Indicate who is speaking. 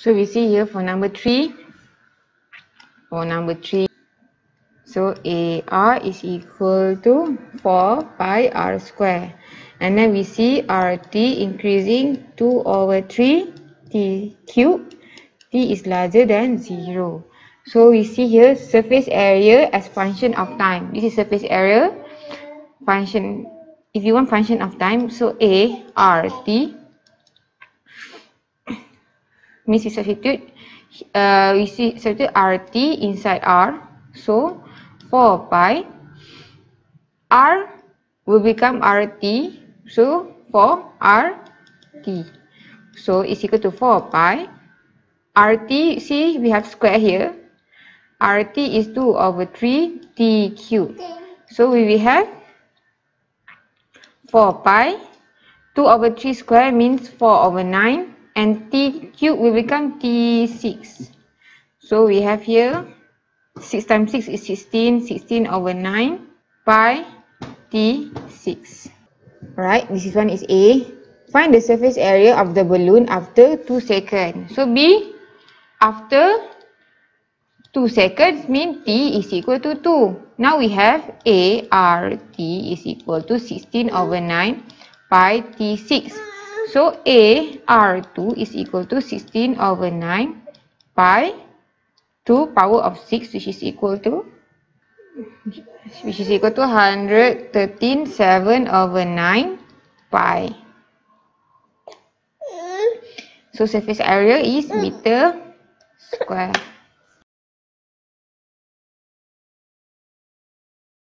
Speaker 1: So we see here for number 3, for number 3, so AR is equal to 4 pi R square. And then we see RT increasing 2 over 3 T cube. T is larger than 0. So we see here surface area as function of time. This is surface area function. If you want function of time, so A R T means we substitute. Uh, we see substitute RT inside R. So 4 pi R will become RT. So 4 RT. So it's equal to 4 pi. RT, see we have square here. RT is 2 over 3 T cube. So we will have 4 pi. 2 over 3 square means 4 over 9. And T cube will become T6. So we have here 6 times 6 is 16. 16 over 9 pi T6. Right, this is one is A. Find the surface area of the balloon after 2 seconds. So B, after 2 seconds mean T is equal to 2. Now we have A R T is equal to 16 over 9 pi T6. So A R2 is equal to 16 over 9 pi 2 power of 6 which is equal to which is equal to 113 7 over 9 pi. So surface area is meter square.